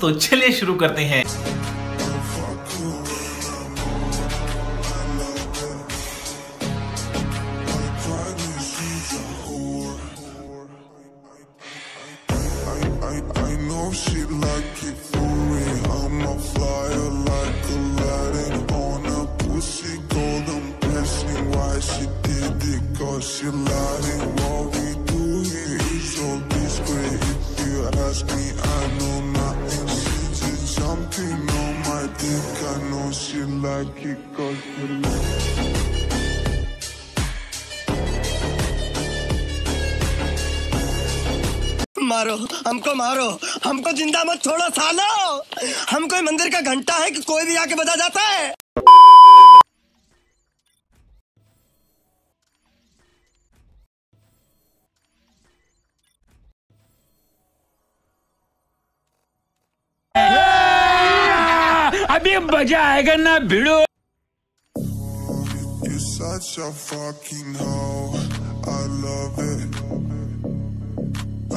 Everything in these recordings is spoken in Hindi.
तो चलिए शुरू करते हैं ask me, I know nothing. On my dick. I know she like it cause she like it. मारो हमको मारो हमको ज़िंदा मत छोड़ो सालो हम कोई मंदिर का घंटा है कि कोई भी आके बजा जाता है अभी मजा आएगा ना भिड़ो You're such a fucking hoe. I love it.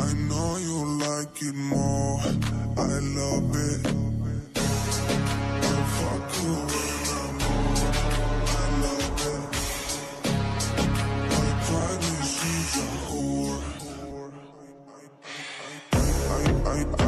I know you like it more. I love it.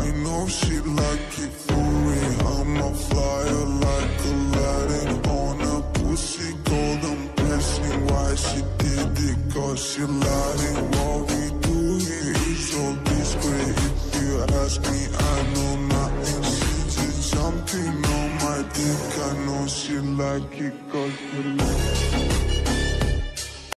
I, know she like it for me. I'm a flyer like Aladdin on a pussy golden blessing. Why she did it? Cause she lied. What we do here is so discreet. If you ask me, I know nothing. She's just jumping on my dick. I know she like it cause she like it.